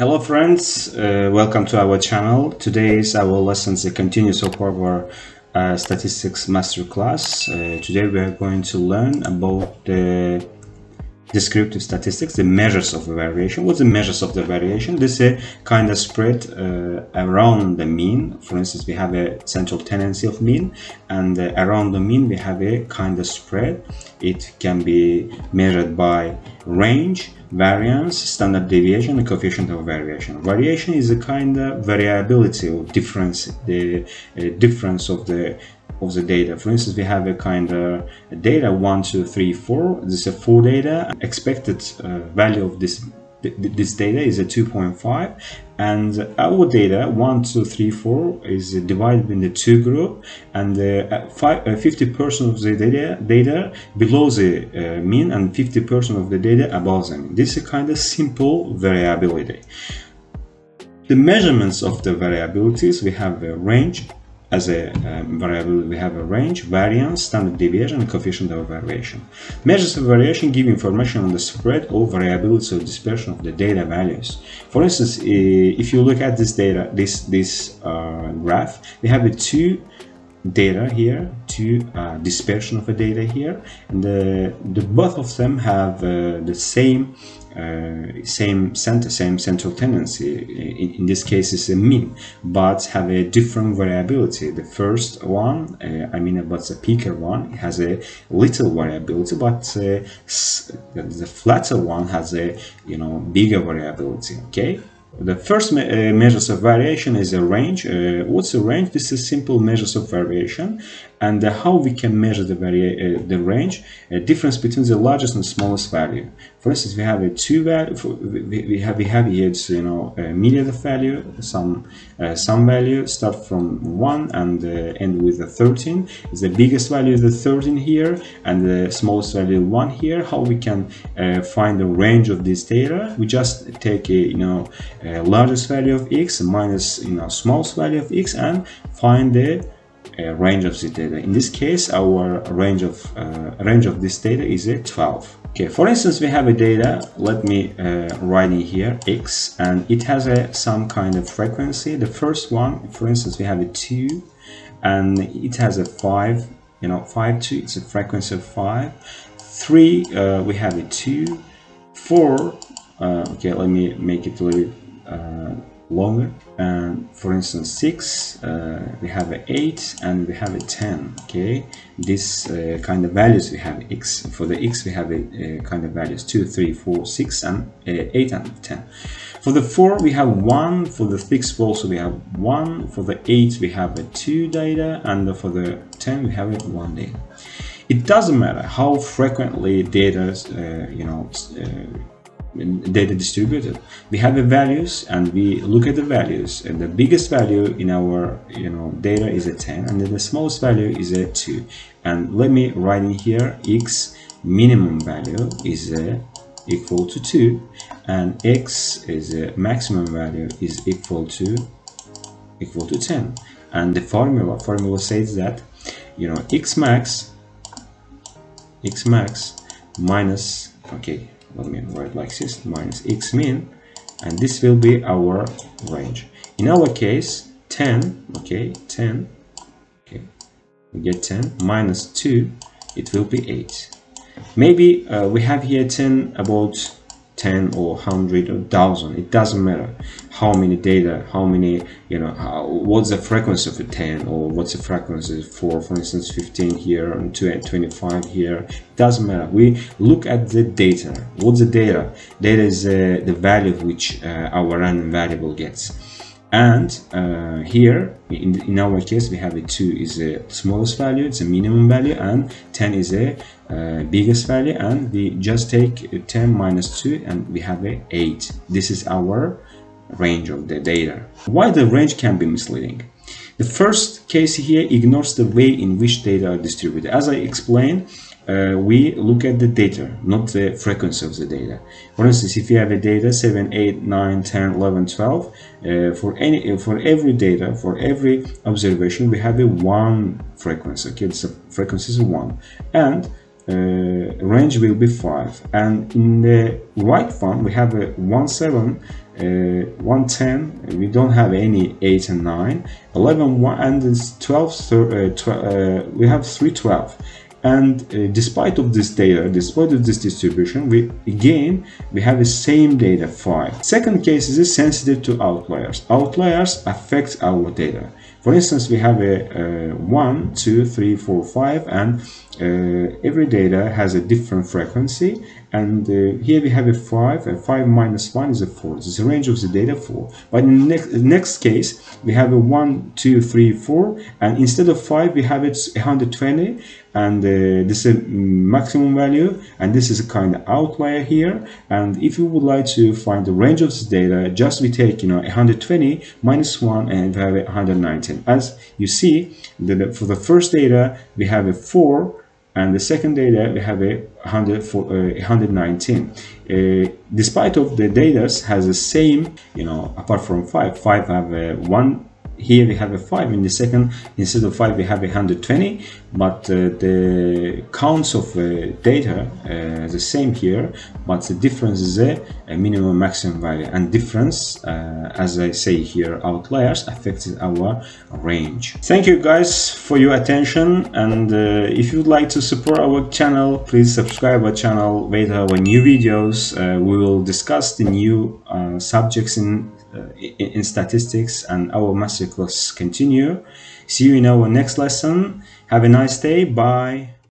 Hello friends, uh, welcome to our channel. Today's our lesson is a continuous our uh, statistics masterclass. Uh, today we are going to learn about the descriptive statistics, the measures of the variation. What's the measures of the variation? This is a kind of spread uh, around the mean. For instance, we have a central tendency of mean and uh, around the mean we have a kind of spread. It can be measured by range, variance, standard deviation, and coefficient of variation. Variation is a kind of variability or difference, the uh, difference of the of the data. For instance, we have a kind of data one, two, three, four. This is a four data. Expected uh, value of this this data is a 2.5 and our data 1 2 3 4 is divided in the two group and 50% uh, of the data data below the uh, mean and 50% of the data above the mean this is a kind of simple variability. The measurements of the variabilities we have a range as a um, variable we have a range, variance, standard deviation, and coefficient of variation. Measures of variation give information on the spread or variability or dispersion of the data values. For instance, if you look at this data, this this uh, graph, we have two data here, two uh, dispersion of the data here, and the, the both of them have uh, the same uh, same center, same central tendency. In, in, this case, is a mean, but have a different variability. The first one, uh, I mean about the peaker one, has a little variability, but uh, the flatter one has a you know bigger variability. Okay. The first me uh, measures of variation is a range. Uh, what's a range? This is simple measures of variation and uh, how we can measure the, uh, the range, a difference between the largest and smallest value. For instance, we have a two value, we have, we have here, you know, a median value, some, uh, some value start from 1 and uh, end with a 13. The biggest value is the 13 here and the smallest value 1 here. How we can uh, find the range of this data? We just take a, you know, a largest value of x minus, you know, smallest value of x and find the range of this data. In this case, our range of uh, range of this data is a 12. Okay, for instance, we have a data. Let me uh, write in here x, and it has a some kind of frequency. The first one, for instance, we have a two, and it has a five. You know, five two. It's a frequency of five. Three, uh, we have a two. Four. Uh, okay, let me make it a little bit uh, longer. And for instance 6 uh, we have a 8 and we have a 10 okay? This uh, kind of values we have x for the x we have a, a kind of values 2 3 4 6 and uh, 8 and 10 for the 4 we have 1 for the 6 also we have 1 for the 8 we have a 2 data and for the 10 we have a 1 data. It doesn't matter how frequently data uh, you know uh, data distributed we have the values and we look at the values. And the biggest value in our you know data is a 10 and then the smallest value is a 2 and let me write in here x minimum value is a equal to 2 and x is a maximum value is equal to equal to 10 and the formula formula says that you know x max x max minus okay let me write like this minus x min and this will be our range. In our case 10 okay 10 okay we get 10 minus 2 it will be 8 maybe uh, we have here 10 about 10 or 100 or 1000 it doesn't matter how many data how many you know how, what's the frequency of a 10 or what's the frequency for for instance 15 here and 25 here it doesn't matter. We look at the data. What's the data? Data is uh, the value which uh, our random variable gets and uh, here in, in our case we have a 2 is the smallest value it's a minimum value and 10 is a uh, biggest value. And we just take 10 minus 2 and we have a 8 this is our range of the data. Why the range can be misleading? The first case here ignores the way in which data are distributed. As i explained uh, we look at the data, not the frequency of the data. For instance, if you have a data 7, 8, 9, 10, 11, 12, uh, for any for every data, for every observation, we have a one frequency. Okay, the frequency is one, and uh, range will be 5 and in the right one we have a 1 7 uh, 110 we don't have any 8 and 9 11 1 and 12 uh, 12 uh, we have 312 and uh, despite of this data despite of this distribution we again we have the same data file. Second case is sensitive to outliers. Outliers affect our data. For instance, we have a, a 1, 2, 3, 4, 5, and uh, every data has a different frequency. And uh, here we have a 5, and 5 minus 1 is a 4. This is a range of the data 4. But in the next, next case, we have a 1, 2, 3, 4, and instead of 5, we have it 120, and uh, this is a maximum value, and this is a kind of outlier here. And if you would like to find the range of this data, just we take, you know, 120 minus 1, and we have 119 As you see, the, for the first data, we have a 4, and the second data, we have a 100 for, uh, 119. Uh, despite of the data has the same, you know, apart from 5, 5 have a 1 here we have a 5 in the second instead of 5 we have a 120 but uh, the counts of uh, data uh, the same here but the difference is a, minimum maximum value. And difference as I say here outliers affects our range. Thank you guys for your attention and if you'd like to support our channel please subscribe our channel wait our new videos. We will discuss the new subjects in in, in statistics and our masterclass continue. See you in our next lesson. Have a nice day. Bye.